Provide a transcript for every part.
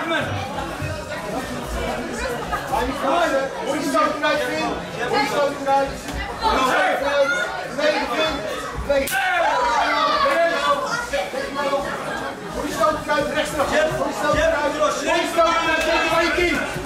Ahmed. Moet je Hoe knijpen, Vin? Moet je zo knijpen? Nee, Vin. Nee. Moet je zo knijpen, rechts terug. de je Hoe knijpen. Moet je de knijpen,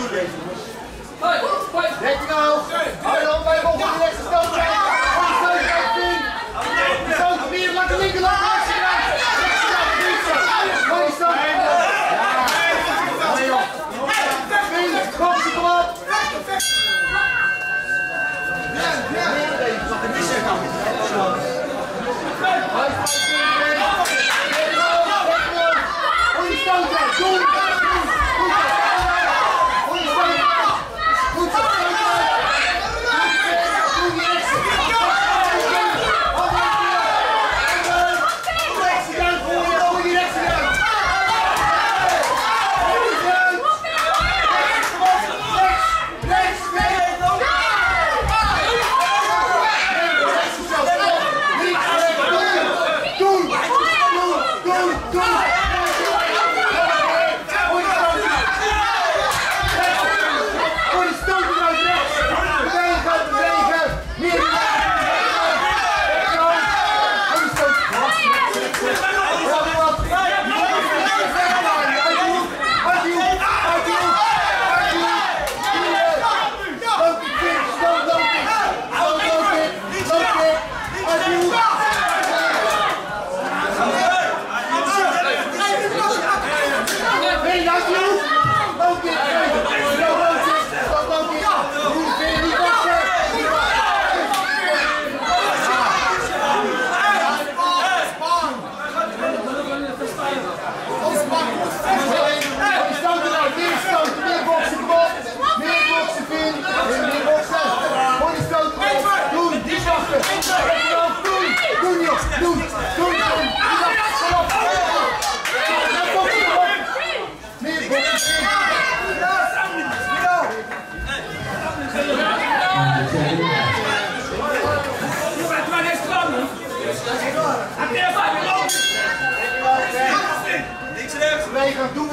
Nein! God!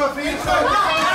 Stop.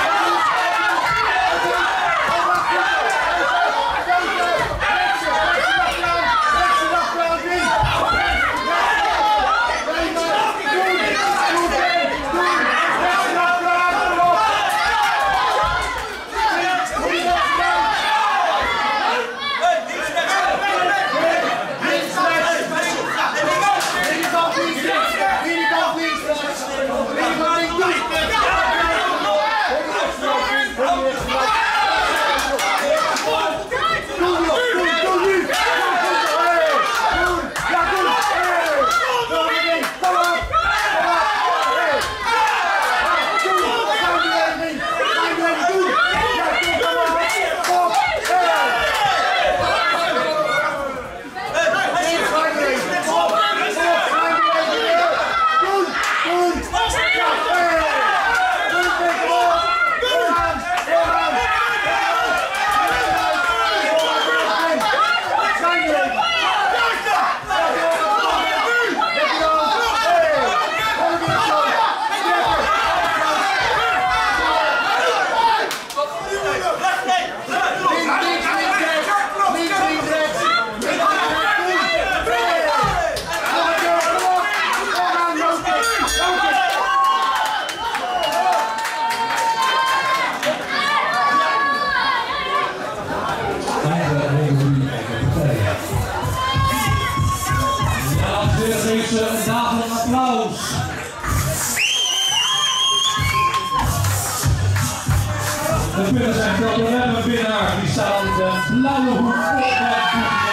de spelers zijn problemen binnen die zaal de blauwe hoek.